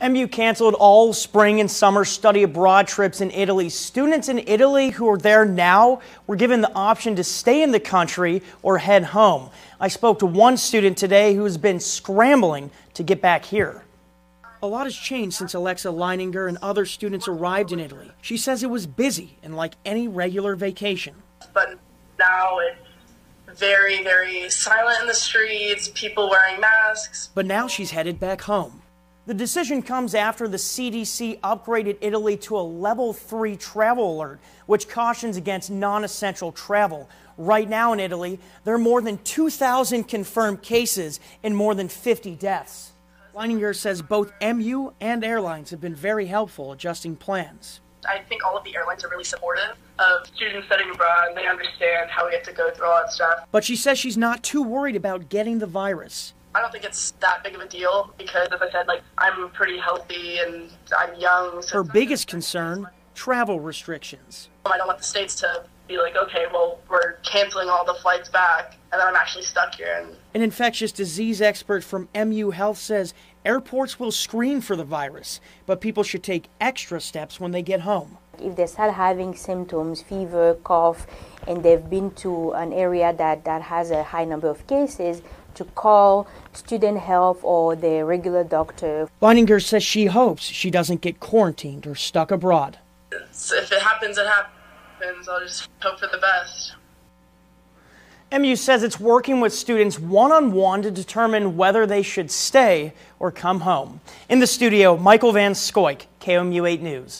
MU canceled all spring and summer study abroad trips in Italy. Students in Italy who are there now were given the option to stay in the country or head home. I spoke to one student today who has been scrambling to get back here. A lot has changed since Alexa Leininger and other students arrived in Italy. She says it was busy and like any regular vacation. But now it's very, very silent in the streets, people wearing masks. But now she's headed back home. The decision comes after the CDC upgraded Italy to a level three travel alert, which cautions against non essential travel. Right now in Italy, there are more than 2,000 confirmed cases and more than 50 deaths. Leininger says both MU and airlines have been very helpful adjusting plans. I think all of the airlines are really supportive of students studying abroad. And they understand how we have to go through all that stuff. But she says she's not too worried about getting the virus. I don't think it's that big of a deal because, as I said, like I'm pretty healthy and I'm young. So Her biggest concern: travel restrictions. I don't want the states to be like, okay, well, we're canceling all the flights back, and then I'm actually stuck here. And an infectious disease expert from MU Health says airports will screen for the virus, but people should take extra steps when they get home. If they start having symptoms, fever, cough, and they've been to an area that, that has a high number of cases, to call student health or their regular doctor. Leininger says she hopes she doesn't get quarantined or stuck abroad. if it happens, it happens. I'll just hope for the best. MU says it's working with students one on one to determine whether they should stay or come home. In the studio, Michael Van Schoik, KOMU 8 News.